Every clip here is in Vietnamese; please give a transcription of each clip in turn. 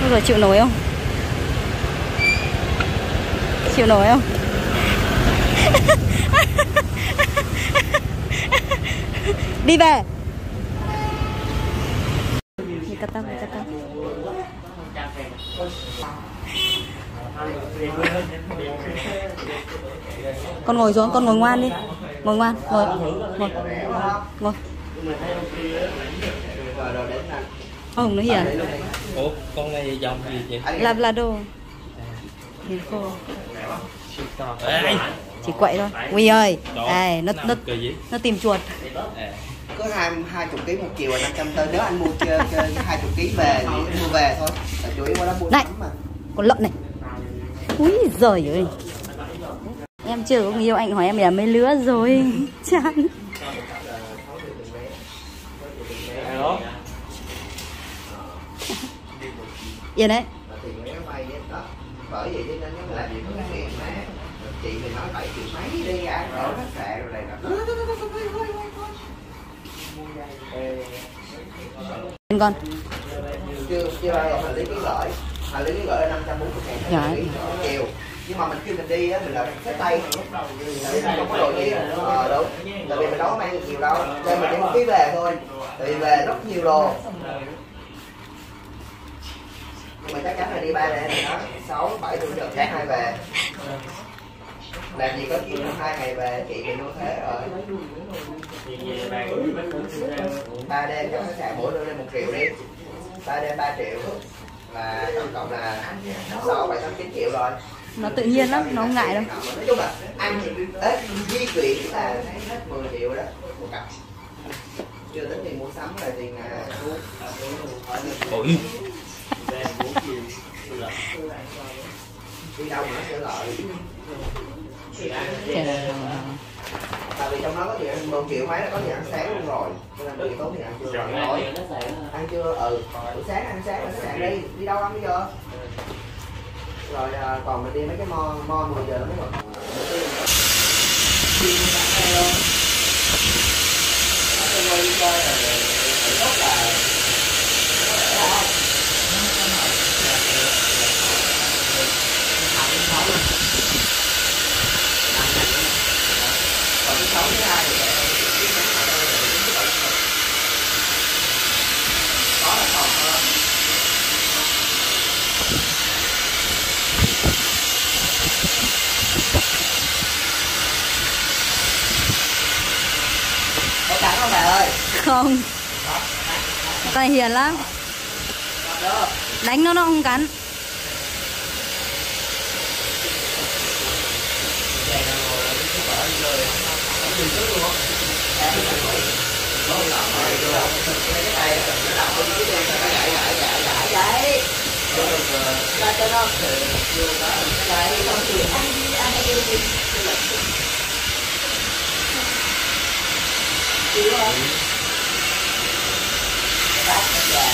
Bây giờ chịu nổi không? Chịu nổi không? Đi về Đi cắt tóc, cắt tóc Con ngồi xuống, con ngồi ngoan đi Ngồi ngoan, ngồi Ngồi Ngồi không, nó hiền Ủa, con này dòng gì chị? Labrador. Hiền khô Chỉ quậy thôi. Nguy ơi. Đây, nó, nó, nó tìm chuột. À, có hai hai chục ký một chiều là năm trăm tơ. Nếu anh mua chơi chơi hai chục ký về thì mua về thôi. Chủ yếu qua đó mua Này. mà. Con lợn này. Úi giời ơi. Em chưa có người yêu anh hỏi em là mấy lứa rồi. Chán Yên đấy. Mà thì mấy cái vay ấy, đó. Bởi vậy cho nên nó làm gì có cái chuyện mà chị nói bảy triệu mấy đi ra rồi nó xạ rồi này Yên con. Chưa chưa bao giờ lý ký gửi hành lý gửi là năm trăm bốn mươi ngàn Dạ. chiều nhưng mà mình khi mình đi á mình là xếp tay mình không có đồ nhiều ờ đúng. Tại vì mình đâu có mang được nhiều đâu. Nên mình chỉ ký về thôi. Tại vì về rất nhiều đồ mà chắc chắn là đi ba đêm rồi đó. Sáu bảy tuần được sáng hai về làm gì có chuyến hai ngày về chị thì nuôi thế rồi. Ba đêm cho khách sạn mỗi đứa lên một triệu đi. Ba đêm ba triệu. Là tổng cộng là sáu bảy tám chín triệu rồi. Nó tự nhiên lắm, nó không ngại đâu. Nói chung là ăn Tết di chuyển là thấy hết 10 triệu đó một cặp. Chưa tính tiền mua sắm là tiền à, ủi, đi đâu mà nó sẽ lợi tại vì trong đó có gì ăn một triệu mấy là có gì ăn sáng luôn rồi cho nên mình tốn thì ăn trưa rồi ăn trưa ừ buổi sáng ăn sáng ở khách sạn đi đi đâu ăn bây giờ rồi à, còn mình đi mấy cái mo mo 10 giờ nó mới mở đi bán xe luôn đi chơi là tốt là còn thứ sáu thứ hai thì có là còn hơn có cắn không bà ơi không Con này hiền lắm Đánh nó nó không cắn Thank you nó vậy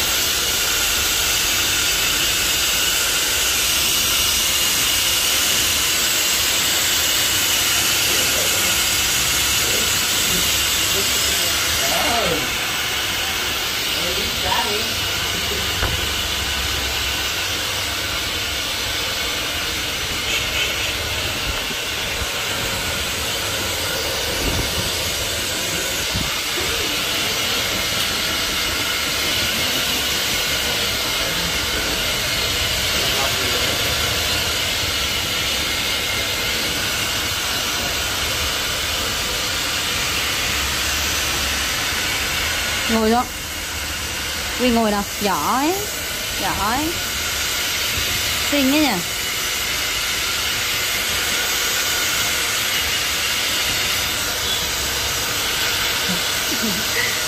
Ngồi xuống Quy ngồi nào. Giỏi. Giỏi. Xinh ấy nhỉ?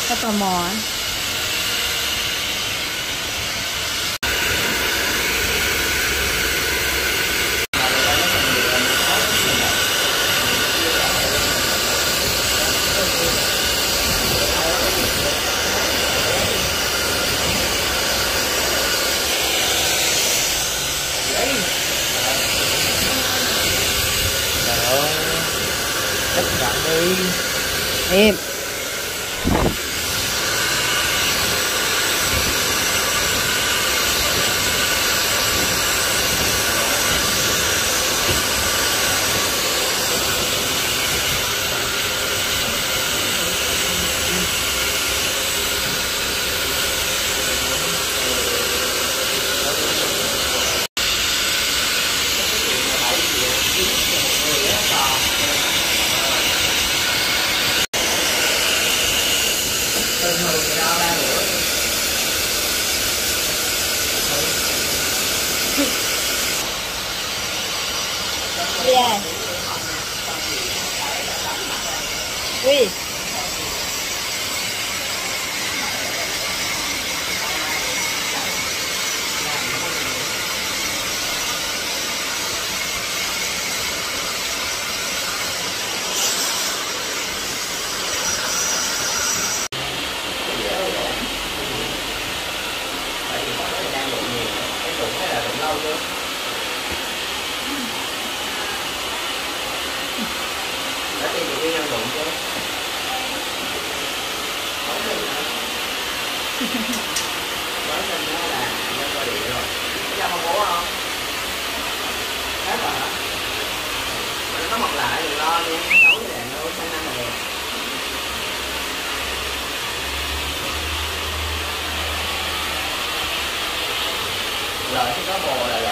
Rất tò mò ấy. Amen. Đi. bớt lên nó là nó qua địa rồi ra một bố không hết rồi hả mà nó mọc lại lo luôn xấu thì đèn đâu sang năm là đẹp lợi chứ có bồ là lợi